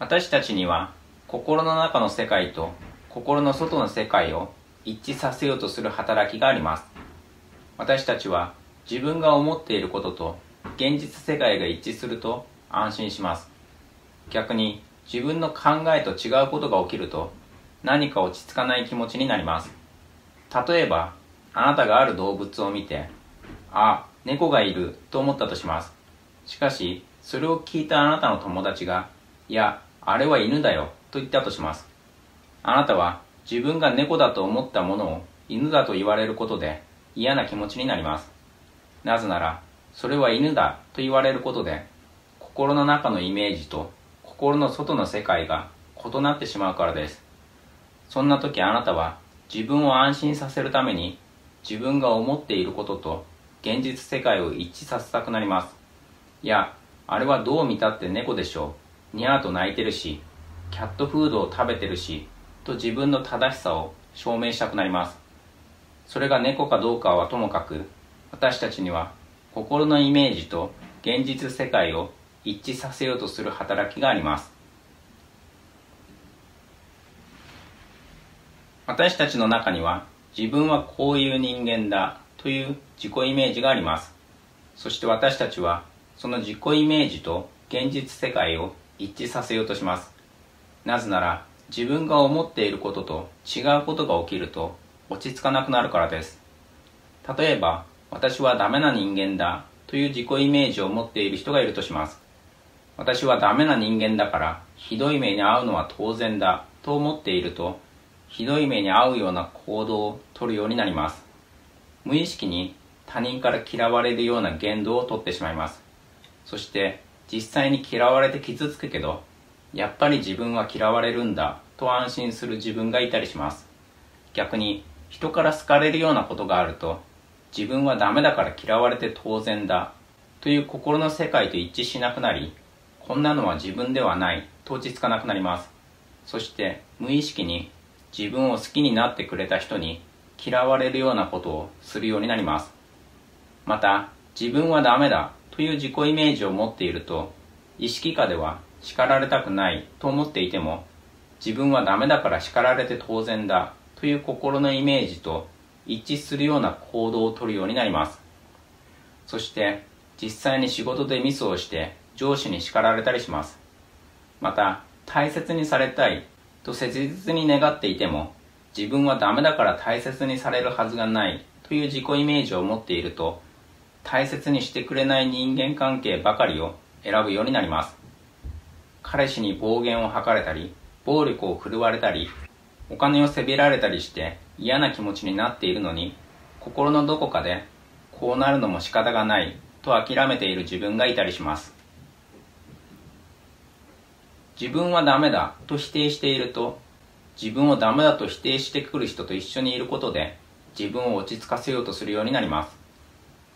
私たちには心の中の世界と心の外の世界を一致させようとする働きがあります。私たちは自分が思っていることと現実世界が一致すると安心します。逆に自分の考えと違うことが起きると何か落ち着かない気持ちになります。例えばあなたがある動物を見てあ猫がいると思ったとします。しかしそれを聞いたあなたの友達がいやあれは犬だよと言ったとします。あなたは自分が猫だと思ったものを犬だと言われることで嫌な気持ちになります。なぜならそれは犬だと言われることで心の中のイメージと心の外の世界が異なってしまうからです。そんな時あなたは自分を安心させるために自分が思っていることと現実世界を一致させたくなります。いやあれはどう見たって猫でしょう。にゃーと泣いてるしキャットフードを食べてるしと自分の正しさを証明したくなります。それが猫かどうかはともかく私たちには心のイメージと現実世界を一致させようとする働きがあります。私たちの中には自分はこういう人間だという自己イメージがあります。そして私たちはその自己イメージと現実世界を一致させようとします。なぜなら自分が思っていることと違うことが起きると落ち着かなくなるからです。例えば私はダメな人間だという自己イメージを持っている人がいるとします。私はダメな人間だからひどい目に遭うのは当然だと思っているとひどい目に遭うような行動をとるようになります。無意識に他人から嫌われるような言動をとってしまいます。そして実際に嫌われて傷つくけどやっぱり自分は嫌われるんだと安心する自分がいたりします。逆に人から好かれるようなことがあると自分はダメだから嫌われて当然だという心の世界と一致しなくなりこんなのは自分ではないと落ち着かなくなります。そして無意識に自分を好きになってくれた人に嫌われるようなことをするようになります。また自分はダメだという自己イメージを持っていると意識下では叱られたくないと思っていても自分はダメだから叱られて当然だという心のイメージと一致するような行動をとるようになります。そして実際に仕事でミスをして上司に叱られたりします。また大切にされたいと切実に願っていても自分はダメだから大切にされるはずがないという自己イメージを持っていると大切にしてくれない人間関係ばかりを選ぶようになります。彼氏に暴言を吐かれたり暴力を振るわれたりお金をせびられたりして嫌な気持ちになっているのに心のどこかでこうなるのも仕方がないと諦めている自分がいたりします。自分はダメだと否定していると自分をダメだと否定してくる人と一緒にいることで自分を落ち着かせようとするようになります。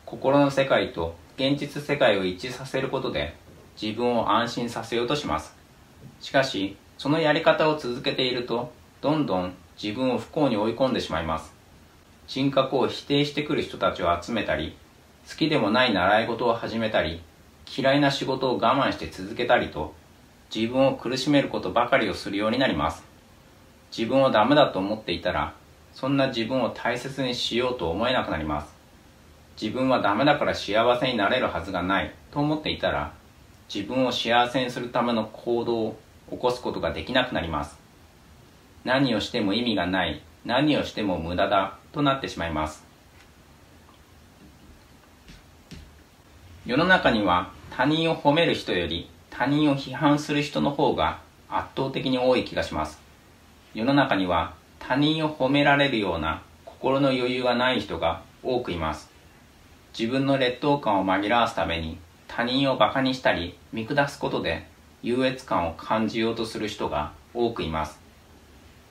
心の世界と現実世界を一致させることで自分を安心させようとします。しかしそのやり方を続けているとどんどん自分を不幸に追い込んでしまいます。人格を否定してくる人たちを集めたり好きでもない習い事を始めたり嫌いな仕事を我慢して続けたりと自分を苦しめることばかりをするようになります。自分をダメだと思っていたらそんな自分を大切にしようと思えなくなります。自分はダメだから幸せになれるはずがないと思っていたら自分を幸せにするための行動を起こすことができなくなります。何をしても意味がない何をしても無駄だとなってしまいます。世の中には他人を褒める人より他人を批判する人の方が圧倒的に多い気がします。世の中には他人を褒められるような心の余裕がない人が多くいます。自分の劣等感を紛らわすために他人をバカにしたり見下すことで優越感を感じようとする人が多くいます。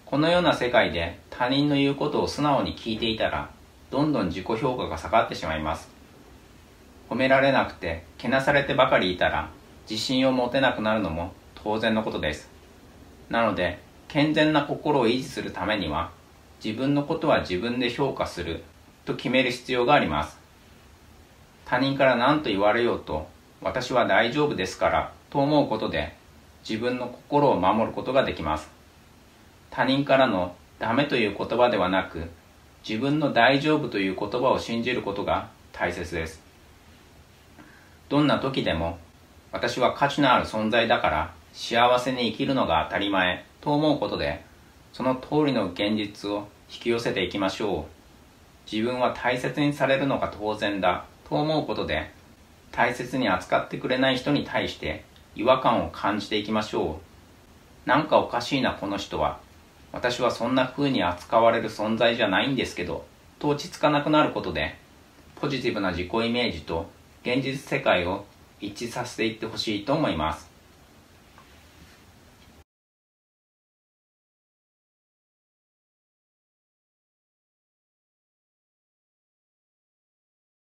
このような世界で他人の言うことを素直に聞いていたらどんどん自己評価が下がってしまいます。褒められなくてけなされてばかりいたら自信を持てなくなるのも当然のことです。なので健全な心を維持するためには自分のことは自分で評価すると決める必要があります。他人から何と言われようと私は大丈夫ですからと思うことで自分の心を守ることができます。他人からのダメという言葉ではなく自分の大丈夫という言葉を信じることが大切です。どんな時でも私は価値のある存在だから幸せに生きるのが当たり前と思うことでその通りの現実を引き寄せていきましょう。自分は大切にされるのが当然だ。と思うことで大切に扱ってくれない人に対して違和感を感じていきましょう。なんかおかしいなこの人は。私はそんな風に扱われる存在じゃないんですけどと落ち着かなくなることでポジティブな自己イメージと現実世界を一致させていってほしいと思います。